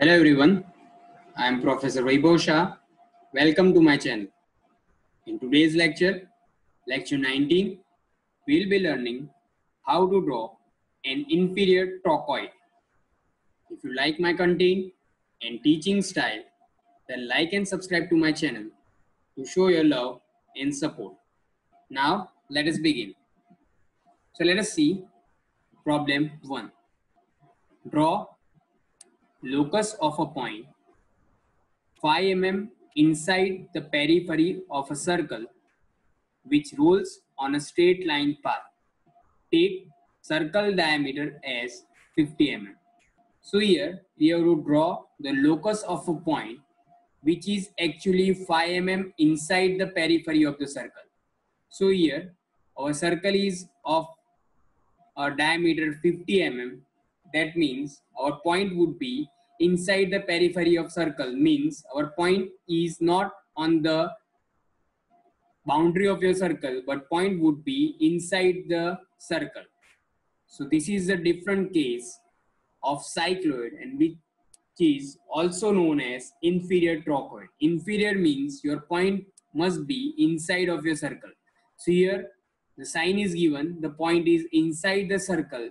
Hello everyone, I am Professor Vaibhav Shah. Welcome to my channel. In today's lecture, lecture 19, we'll be learning how to draw an inferior trochoid. If you like my content and teaching style, then like and subscribe to my channel to show your love and support. Now, let us begin. So let us see problem 1. Draw locus of a point 5 mm inside the periphery of a circle which rolls on a straight line path. Take circle diameter as 50 mm. So here we have to draw the locus of a point which is actually 5 mm inside the periphery of the circle. So here our circle is of a diameter 50 mm. That means our point would be inside the periphery of circle means our point is not on the boundary of your circle but point would be inside the circle. So this is a different case of cycloid and which is also known as inferior trochoid. Inferior means your point must be inside of your circle. So here the sign is given the point is inside the circle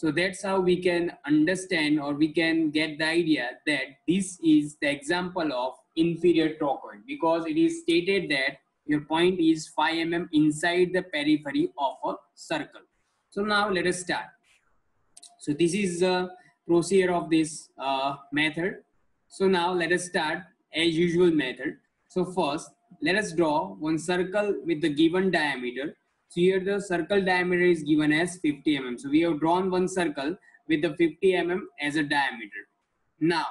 so that's how we can understand or we can get the idea that this is the example of inferior trochoid because it is stated that your point is 5 mm inside the periphery of a circle. So now let us start. So this is the procedure of this uh, method. So now let us start as usual method. So first let us draw one circle with the given diameter so here the circle diameter is given as 50 mm. So we have drawn one circle with the 50 mm as a diameter. Now,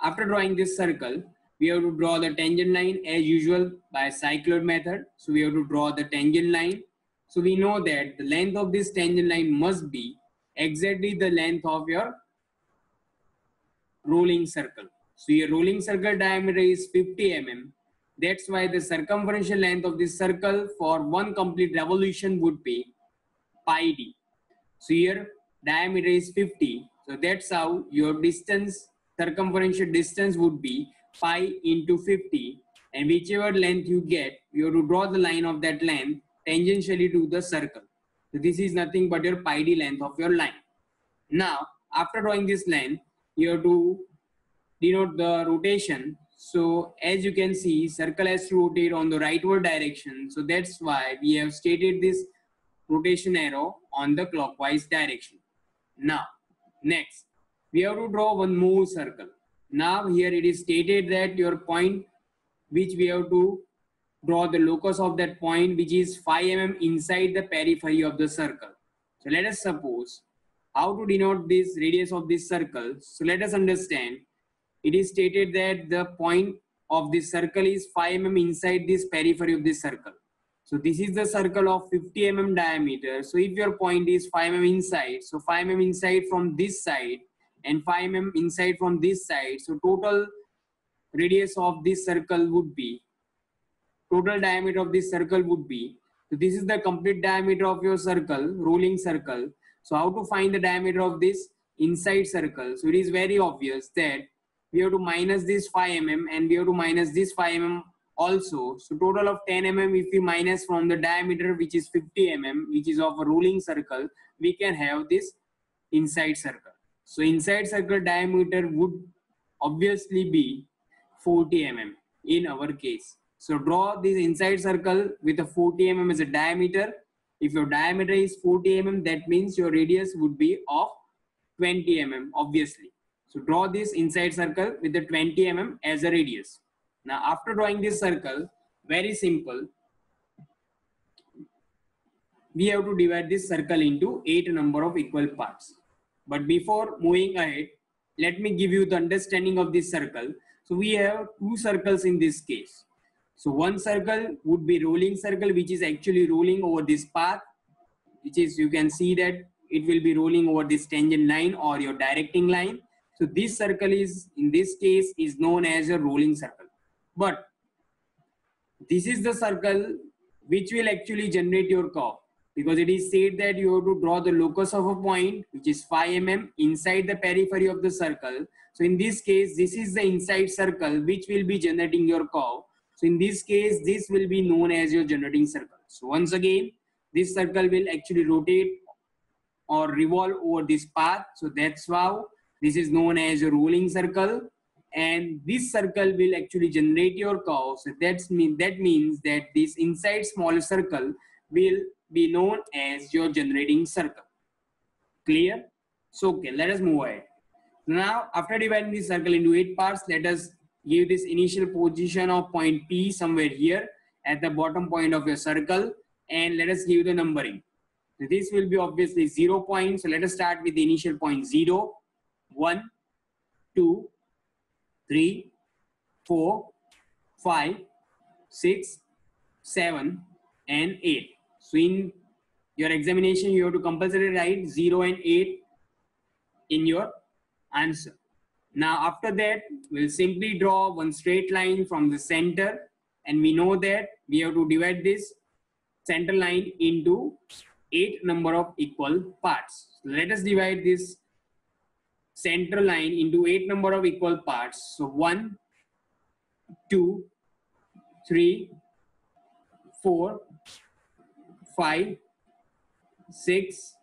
after drawing this circle, we have to draw the tangent line as usual by cycloid method. So we have to draw the tangent line. So we know that the length of this tangent line must be exactly the length of your rolling circle. So your rolling circle diameter is 50 mm that's why the circumferential length of this circle for one complete revolution would be pi d. So here diameter is 50. So that's how your distance, circumferential distance would be pi into 50. And whichever length you get, you have to draw the line of that length tangentially to the circle. So this is nothing but your pi d length of your line. Now, after drawing this line, you have to denote the rotation so as you can see, circle has to rotate on the rightward direction. So that's why we have stated this rotation arrow on the clockwise direction. Now, next, we have to draw one more circle. Now here it is stated that your point which we have to draw the locus of that point which is 5 mm inside the periphery of the circle. So let us suppose how to denote this radius of this circle. So let us understand it is stated that the point of this circle is 5 mm inside this periphery of this circle. So this is the circle of 50 mm diameter. So if your point is 5 mm inside, so 5 mm inside from this side and 5 mm inside from this side. So total radius of this circle would be, total diameter of this circle would be, so this is the complete diameter of your circle, rolling circle. So how to find the diameter of this inside circle? So it is very obvious that we have to minus this 5 mm and we have to minus this 5 mm also. So total of 10 mm if we minus from the diameter which is 50 mm which is of a rolling circle we can have this inside circle. So inside circle diameter would obviously be 40 mm in our case. So draw this inside circle with a 40 mm as a diameter. If your diameter is 40 mm that means your radius would be of 20 mm obviously. So draw this inside circle with the 20 mm as a radius. Now after drawing this circle, very simple, we have to divide this circle into 8 number of equal parts. But before moving ahead, let me give you the understanding of this circle. So we have two circles in this case. So one circle would be rolling circle which is actually rolling over this path which is you can see that it will be rolling over this tangent line or your directing line so this circle is, in this case, is known as a rolling circle. But this is the circle which will actually generate your curve. because it is said that you have to draw the locus of a point which is 5 mm inside the periphery of the circle. So in this case, this is the inside circle which will be generating your curve. So in this case, this will be known as your generating circle. So once again, this circle will actually rotate or revolve over this path. So that's how this is known as a rolling circle. And this circle will actually generate your curve. So that's mean that means that this inside smaller circle will be known as your generating circle. Clear? So okay, let us move ahead. Now, after dividing this circle into eight parts, let us give this initial position of point P somewhere here at the bottom point of your circle and let us give the numbering. This will be obviously zero point. So let us start with the initial point zero, one, two, three, four, five, six, seven, and 8. So in your examination, you have to compulsory write 0 and 8 in your answer. Now after that, we'll simply draw one straight line from the center and we know that we have to divide this center line into eight number of equal parts. So let us divide this center line into eight number of equal parts. So one, two, three, four, five, six,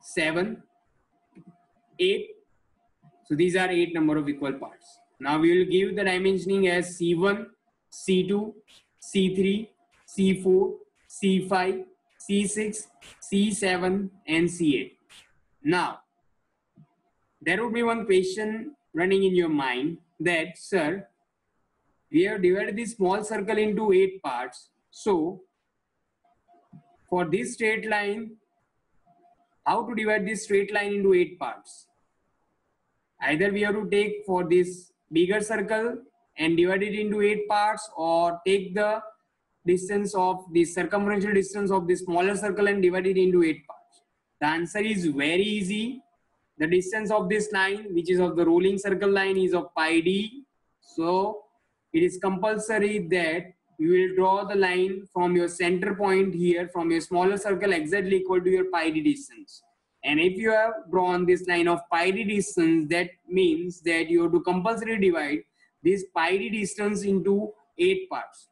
seven, eight. So these are eight number of equal parts. Now we will give the dimensioning as C1, C2, C3, C4, C5, C6, C7, and C8. Now, there would be one question running in your mind that, sir, we have divided this small circle into eight parts. So, for this straight line, how to divide this straight line into eight parts? Either we have to take for this bigger circle and divide it into eight parts or take the distance of the circumferential distance of the smaller circle and divide it into eight parts. The answer is very easy. The distance of this line, which is of the rolling circle line is of pi d. So it is compulsory that you will draw the line from your center point here from your smaller circle exactly equal to your pi d distance. And if you have drawn this line of pi d distance, that means that you have to compulsory divide this pi d distance into eight parts.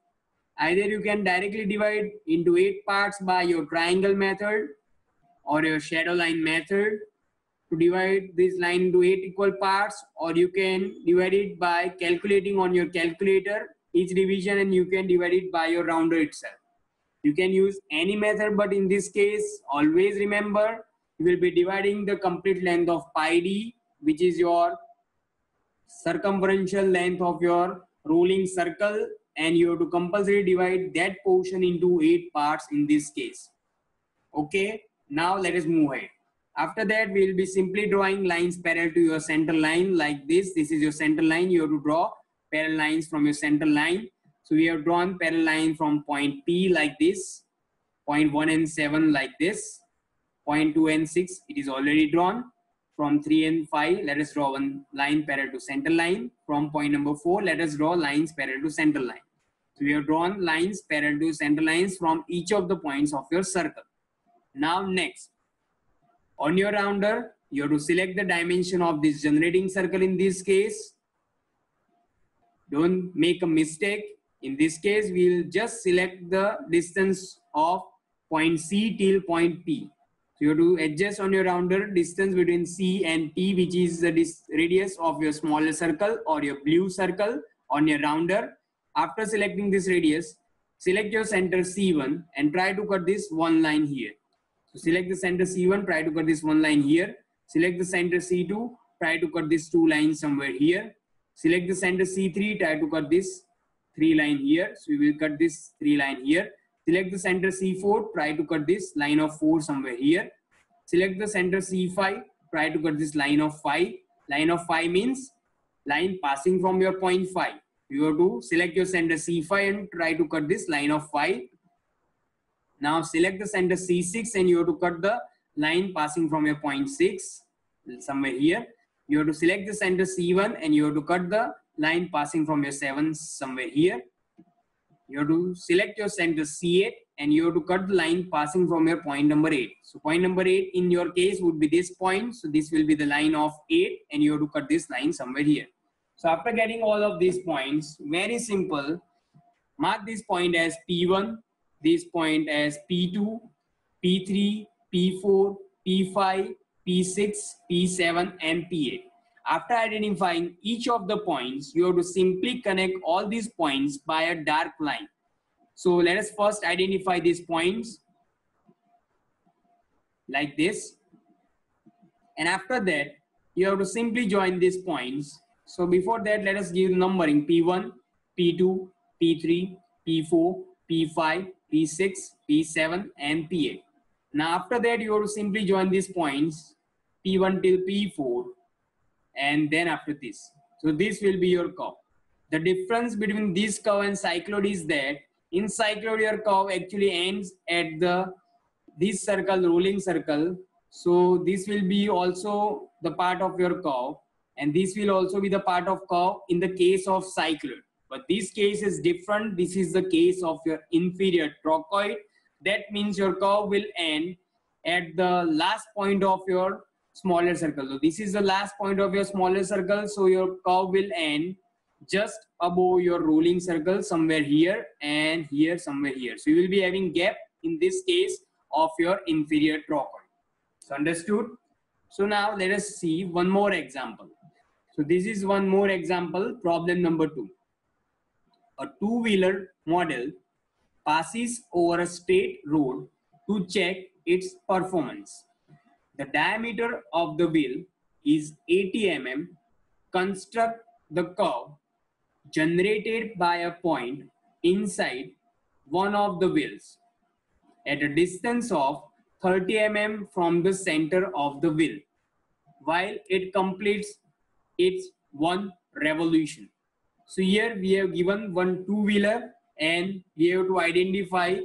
Either you can directly divide into eight parts by your triangle method or your shadow line method to divide this line into eight equal parts or you can divide it by calculating on your calculator each division and you can divide it by your rounder itself. You can use any method but in this case always remember you will be dividing the complete length of pi d which is your circumferential length of your rolling circle and you have to compulsory divide that portion into eight parts in this case. Okay, now let us move ahead. After that, we will be simply drawing lines parallel to your center line like this. This is your center line. You have to draw parallel lines from your center line. So we have drawn parallel line from point P like this, point 1 and 7 like this, point 2 and 6, it is already drawn. From 3 and 5, let us draw one line parallel to center line. From point number 4, let us draw lines parallel to center line. So we have drawn lines parallel to center lines from each of the points of your circle. Now next, on your rounder, you have to select the dimension of this generating circle in this case. Don't make a mistake. In this case, we'll just select the distance of point C till point P. So you have to adjust on your rounder distance between C and P, which is the radius of your smaller circle or your blue circle on your rounder. After selecting this radius, select your center C1 and try to cut this one line here. So select the center C1, try to cut this one line here. Select the center C2, try to cut this two lines somewhere here. Select the center C3, try to cut this three line here. So we will cut this three line here. Select the center C4, try to cut this line of 4 somewhere here. Select the center C5, try to cut this line of 5. Line of 5 means line passing from your point 5. You have to select your center C5 and try to cut this line of 5. Now select the center C6 and you have to cut the line passing from your point 6 somewhere here. You have to select the center C1 and you have to cut the line passing from your 7 somewhere here. you have to select your center C8 and you have to cut the line passing from your point number 8. So point number 8 in your case would be this point. So this will be the line of 8 and you have to cut this line somewhere here. So after getting all of these points, very simple, mark this point as P1, this point as P2, P3, P4, P5, P6, P7 and P8. After identifying each of the points, you have to simply connect all these points by a dark line. So let us first identify these points like this. And after that, you have to simply join these points. So before that, let us give numbering P1, P2, P3, P4, P5, P6, P7, and P8. Now after that, you have to simply join these points P1 till P4 and then after this. So this will be your curve. The difference between this curve and cycloid is that in cycloid your curve actually ends at the this circle, rolling circle. So this will be also the part of your curve and this will also be the part of curve in the case of cycloid. But this case is different. This is the case of your inferior trochoid. That means your curve will end at the last point of your smaller circle. So this is the last point of your smaller circle. So your curve will end just above your rolling circle somewhere here and here somewhere here. So you will be having gap in this case of your inferior trochoid. So understood? So now let us see one more example. So this is one more example, problem number two. A two-wheeler model passes over a straight road to check its performance. The diameter of the wheel is 80 mm. Construct the curve generated by a point inside one of the wheels at a distance of 30 mm from the center of the wheel while it completes its one revolution. So here we have given one two-wheeler and we have to identify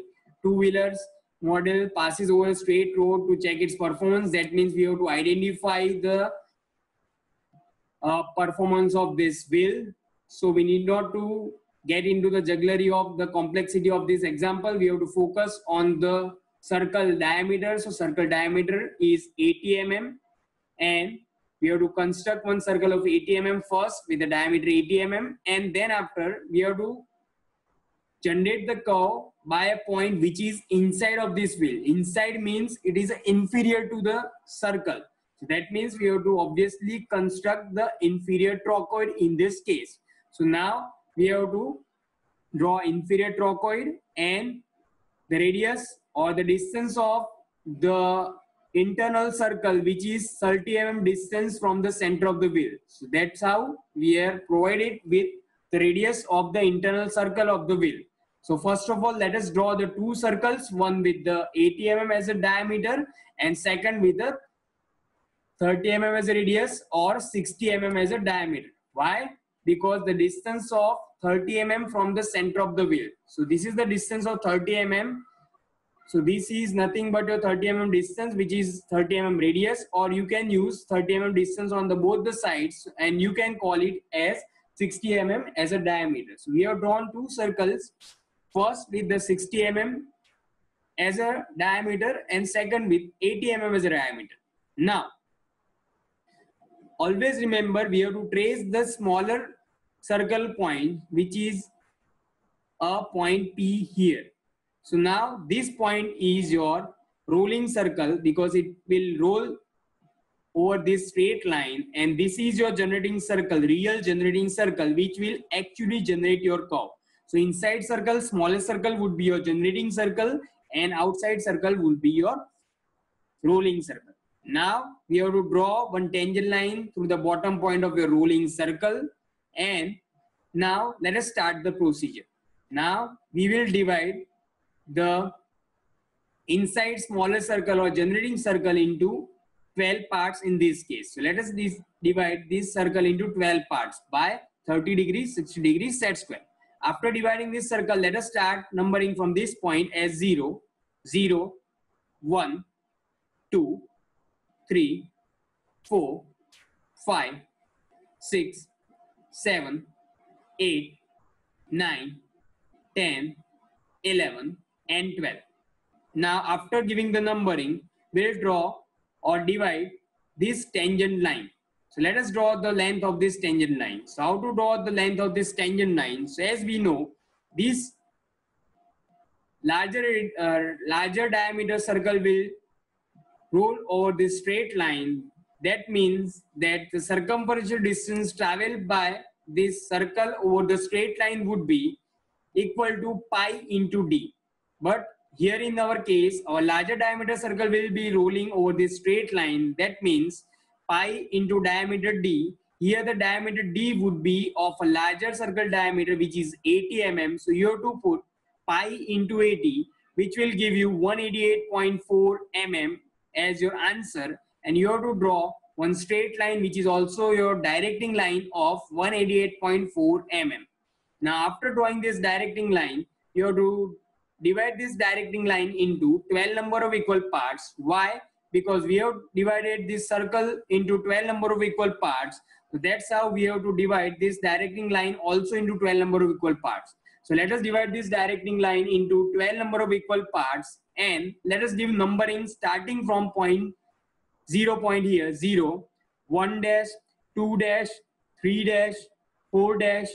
two-wheelers model passes over a straight road to check its performance. That means we have to identify the uh, performance of this wheel. So we need not to get into the jugglery of the complexity of this example. We have to focus on the circle diameter. So circle diameter is 80 mm and we have to construct one circle of 80 mm first with the diameter 80 mm and then after we have to generate the curve by a point which is inside of this wheel. Inside means it is inferior to the circle. So that means we have to obviously construct the inferior trochoid in this case. So now we have to draw inferior trochoid and the radius or the distance of the internal circle which is 30 mm distance from the center of the wheel. So that's how we are provided with the radius of the internal circle of the wheel. So first of all, let us draw the two circles, one with the 80 mm as a diameter and second with the 30 mm as a radius or 60 mm as a diameter. Why? Because the distance of 30 mm from the center of the wheel. So this is the distance of 30 mm. So this is nothing but your 30 mm distance which is 30 mm radius or you can use 30 mm distance on the both the sides and you can call it as 60 mm as a diameter. So we have drawn two circles First with the 60 mm as a diameter and second with 80 mm as a diameter. Now, always remember we have to trace the smaller circle point which is a point P here. So now this point is your rolling circle because it will roll over this straight line and this is your generating circle, real generating circle which will actually generate your curve. So inside circle, smallest circle would be your generating circle and outside circle would be your rolling circle. Now we have to draw one tangent line through the bottom point of your rolling circle and now let us start the procedure. Now we will divide the inside smaller circle or generating circle into 12 parts in this case. So let us divide this circle into 12 parts by 30 degrees, 60 degrees set square. After dividing this circle, let us start numbering from this point as 0, 0, 1, 2, 3, 4, 5, 6, 7, 8, 9, 10, 11 and 12. Now after giving the numbering, we'll draw or divide this tangent line. So let us draw the length of this tangent line. So how to draw the length of this tangent line? So as we know, this larger, uh, larger diameter circle will roll over this straight line. That means that the circumferential distance traveled by this circle over the straight line would be equal to pi into d. But here in our case, our larger diameter circle will be rolling over this straight line. That means pi into diameter d. Here the diameter d would be of a larger circle diameter which is 80 mm. So you have to put pi into 80 which will give you 188.4 mm as your answer and you have to draw one straight line which is also your directing line of 188.4 mm. Now after drawing this directing line, you have to divide this directing line into 12 number of equal parts. Why? Because we have divided this circle into 12 number of equal parts. So that's how we have to divide this directing line also into 12 number of equal parts. So let us divide this directing line into 12 number of equal parts and let us give numbering starting from point 0 point here 0, 1 dash, 2 dash, 3 dash, 4 dash,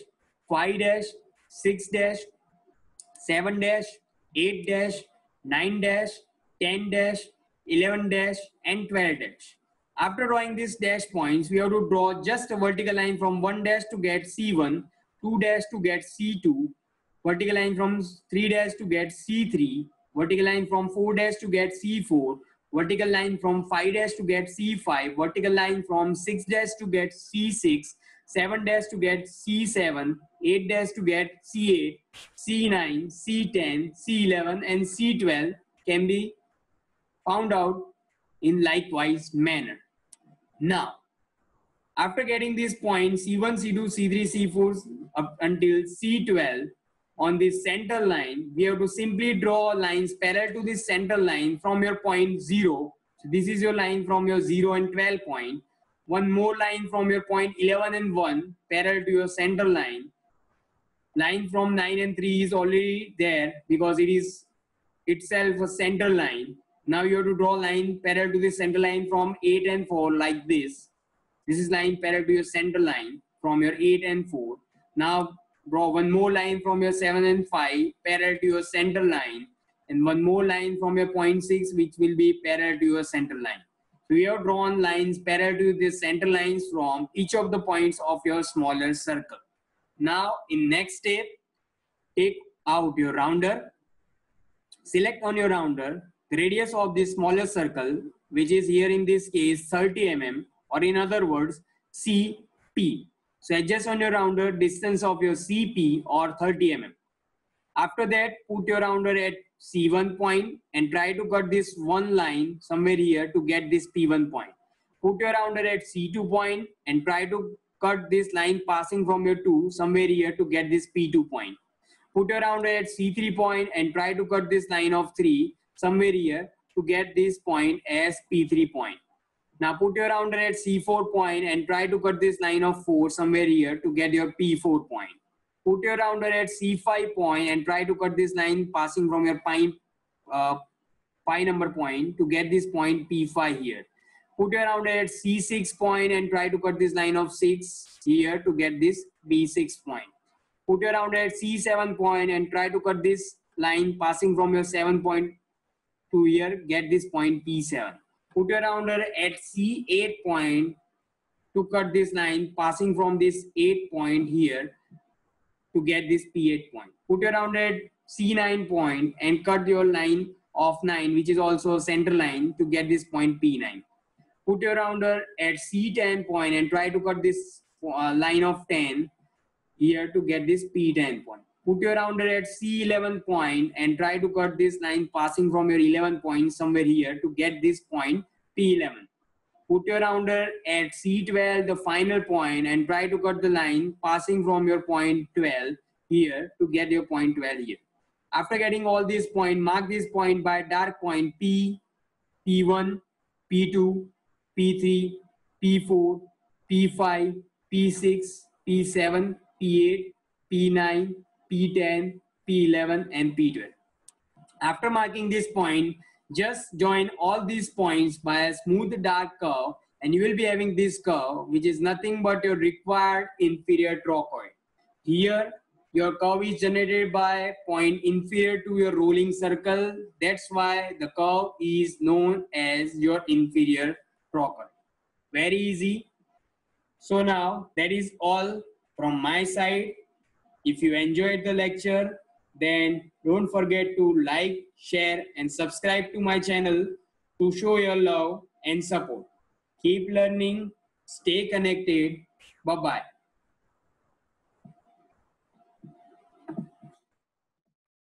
5 dash, 6 dash, 7 dash, 8 dash, 9 dash, 10 dash, 11 dash, and 12 dash. After drawing these dash points, we have to draw just a vertical line from 1 dash to get C1, 2 dash to get C2, vertical line from 3 dash to get C3, vertical line from 4 dash to get C4, vertical line from 5 dash to get C5, vertical line from 6 dash to get C6, 7 dash to get C7, 8 dash to get C8, C9, C10, C11 and C12 can be found out in likewise manner. Now, after getting these points C1, C2, C3, C4 up until C12 on this center line, we have to simply draw lines parallel to this center line from your point 0. So this is your line from your 0 and 12 point one more line from your point 11 and 1 parallel to your center line. Line from 9 and 3 is already there because it is itself a center line. Now you have to draw line parallel to the center line from 8 and 4 like this. This is line parallel to your center line from your 8 and 4. Now draw one more line from your 7 and 5 parallel to your center line and one more line from your point 6 which will be parallel to your center line So, we have drawn lines parallel to the center lines from each of the points of your smaller circle. Now in next step, take out your rounder, select on your rounder the radius of this smaller circle, which is here in this case 30 mm or in other words, CP. So adjust on your rounder distance of your CP or 30 mm. After that, put your rounder at C1 point and try to cut this one line somewhere here to get this P1 point. Put your rounder at C2 point and try to cut this line passing from your 2 somewhere here to get this P2 point. Put your rounder at C3 point and try to cut this line of 3 somewhere here to get this point as P3 point. Now put your rounder at C4 point and try to cut this line of 4 somewhere here to get your P4 point put your rounder at C5 point and try to cut this line passing from your pi, uh, pi number point to get this point P5 here. Put your rounder at C6 point and try to cut this line of 6 here to get this B6 point. Put your rounder at C7 point and try to cut this line passing from your 7 point to here, get this point P7. Put your rounder at C8 point to cut this line passing from this 8 point here to get this P8 point. Put your rounder at C9 point and cut your line of 9 which is also a center line to get this point P9. Put your rounder at C10 point and try to cut this uh, line of 10 here to get this P10 point. Put your rounder at C11 point and try to cut this line passing from your 11 point somewhere here to get this point P11 put your rounder at C12, the final point, and try to cut the line passing from your point 12 here to get your point 12 here. After getting all these points, mark this point by dark point P, P1, P2, P3, P4, P5, P6, P7, P8, P9, P10, P11, and P12. After marking this point, just join all these points by a smooth dark curve and you will be having this curve which is nothing but your required inferior trochoid. Here your curve is generated by a point inferior to your rolling circle. That's why the curve is known as your inferior trochoid. Very easy. So now that is all from my side. If you enjoyed the lecture, then don't forget to like, share and subscribe to my channel to show your love and support. Keep learning, stay connected. Bye-bye.